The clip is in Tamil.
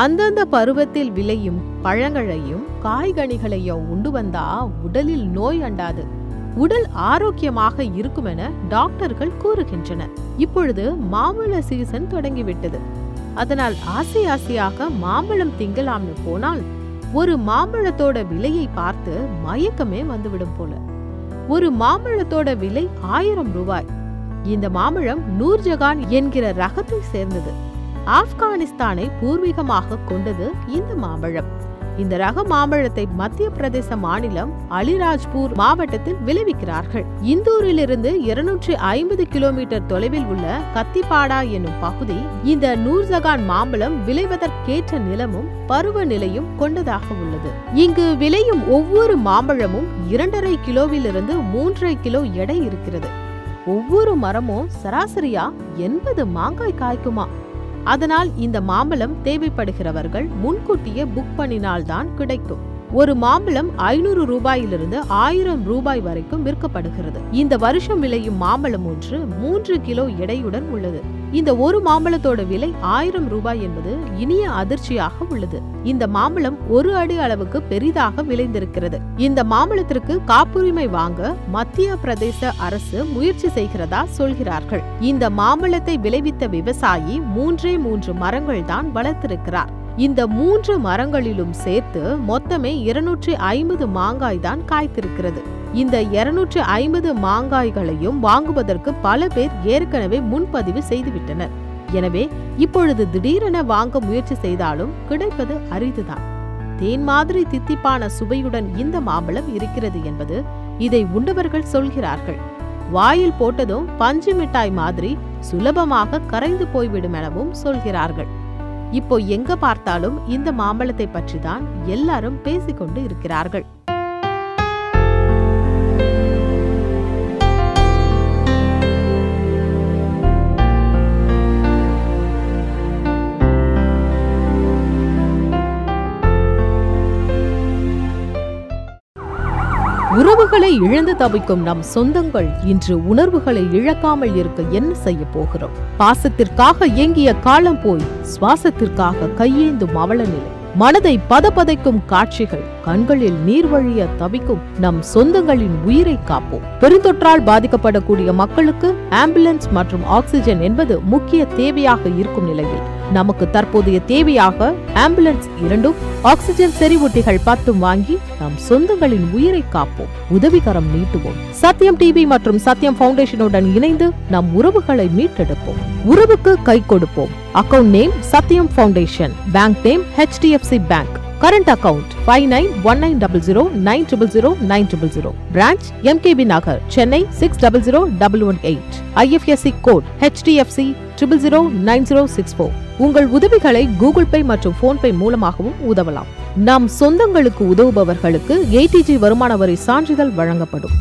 அந்தந்த பருவத்தில் விளையும் பழங்களையும் காய்கனிகளையும் உண்டு வந்தா உடலில் நோய் அண்டாது. உடல் ஆரோக்கியமாக இருக்குமென டாக்டர்கள் கூறுகின்றனர். இப்பொழுது மாம்பழ சீசன் தொடங்கிவிட்டது. அதனால் ஆசை ஆசையாக மாம்பழம் திங்கலாம்னு போனால் ஒரு மாம்பழத்தோட விலையை பார்த்து மயக்கமே வந்துவிடும் போல. ஒரு மாம்பழத்தோட விலை ஆயிரம் ரூபாய். இந்த மாம்பழம் நூர்ஜகான் என்கிற ரகத்தை சேர்ந்தது. ஆப்கானிஸ்தானை பூர்வீகமாக கொண்டது இந்த மாம்பழம். இந்த ரக மாம்பழத்தை மத்திய பிரதேச மாநிலம் அலிராஜ்பூர் மாவட்டத்தில் விளைவிக்கிறார்கள். இந்தூரிலிருந்து இருநூற்றி ஐம்பது கிலோமீட்டர் தொலைவில் உள்ள கத்திப்பாடா என்னும் பகுதி இந்த நூர்ஜகான் மாம்பழம் விளைவதற்கேற்ற நிலமும் பருவநிலையும் கொண்டதாக உள்ளது. இங்கு விளையும் ஒவ்வொரு மாம்பழமும் இரண்டரை கிலோவிலிருந்து மூன்றரை கிலோ எடை இருக்கிறது. ஒவ்வொரு மரமும் சராசரியா எண்பது மாங்காய் காய்க்குமா? அதனால் இந்த மாம்பழம் தேவைப்படுகிறவர்கள் முன்கூட்டியே புக் பண்ணினால்தான் கிடைக்கும். ஒரு மாம்பழம் ஐநூறு ரூபாயிலிருந்து ஆயிரம் ரூபாய் வரைக்கும் விற்கப்படுகிறது. இந்த வருஷம் விளையும் மாம்பழம் ஒன்று மூன்று கிலோ எடையுடன் உள்ளது. இந்த ஒரு மாம்பழத்தோட விலை ஆயிரம் ரூபாய் என்பது இனிய அதிர்ச்சியாக உள்ளது. இந்த மாம்பழம் ஒரு அடி அளவுக்கு பெரிதாக விளைந்திருக்கிறது. இந்த மாம்பழத்திற்கு காப்புரிமை வாங்க மத்திய பிரதேச அரசு முயற்சி செய்கிறதா சொல்கிறார்கள். இந்த மாம்பழத்தை விளைவித்த விவசாயி மூன்றே மூன்று மரங்கள் தான் வளர்த்திருக்கிறார். இந்த மூன்று மரங்களிலும் சேர்த்து மொத்தமே இருநூற்றி ஐம்பது மாங்காய் தான் காய்த்திருக்கிறது. இந்த இருநூற்று ஐம்பது மாங்காய்களையும் வாங்குவதற்கு பல பேர் ஏற்கனவே முன்பதிவு செய்துவிட்டனர். எனவே இப்பொழுது திடீரென வாங்க முயற்சி செய்தாலும் கிடைப்பது அரிதுதான். தேன் மாதிரி தித்திப்பான சுவையுடன் இந்த மாம்பழம் இருக்கிறது என்பது இதை உண்டவர்கள் சொல்கிறார்கள். வாயில் போட்டதும் பஞ்சு மிட்டாய் மாதிரி சுலபமாக கரைந்து போய்விடும் எனவும் சொல்கிறார்கள். இப்போ எங்க பார்த்தாலும் இந்த மாம்பழத்தை பற்றி தான் எல்லாரும் பேசிக்கொண்டு இருக்கிறார்கள். உறவுகளை இழந்து தவிக்கும் நம் சொந்தங்கள் இன்று உணர்வுகளை இழக்காமல் இருக்க என்ன செய்ய போகிறோம்? பாசத்திற்காக இயங்கிய காலம் போய் சுவாசத்திற்காக கையேந்தும் அவல நிலை மனதை பதபதைக்கும் காட்சிகள் கண்களில் நீர் வழிய தவிக்கும் நம் சொந்தங்களின் உயிரை காப்போம். பெருந்தொற்றால் பாதிக்கப்படக்கூடிய மக்களுக்கு ஆம்புலன்ஸ் மற்றும் ஆக்சிஜன் என்பது முக்கிய தேவையாக இருக்கும் நிலையில் நமக்கு தற்போதைய தேவையாக ஆம்புலன்ஸ் இரண்டும் ஆக்சிஜன் செறிவூட்டிகள் பத்தும் வாங்கி நம் சொந்தங்களின் உயிரை காப்போம். உதவிகரம் நீட்டுவோம். சத்யம் டிவி மற்றும் சத்யம் பவுண்டேஷனுடன் இணைந்து நம் உறவுகளை மீட்டெடுப்போம். உறவுக்கு கை கொடுப்போம். Account name Sathyam Foundation bank name HDFC bank current account five nine one nine double zero nine triple zero nine triple zero branch MKB Nagar Chennai six double zero double one eight IFSC code HDFC triple zero nine zero six four உங்கள் உதவிகளை கூகுள் பே மற்றும் போன்பே மூலமாகவும் உதவலாம். நம் சொந்தங்களுக்கு உதவுபவர்களுக்கு ஏடிஜி வருமான வரி சான்றிதழ் வழங்கப்படும்.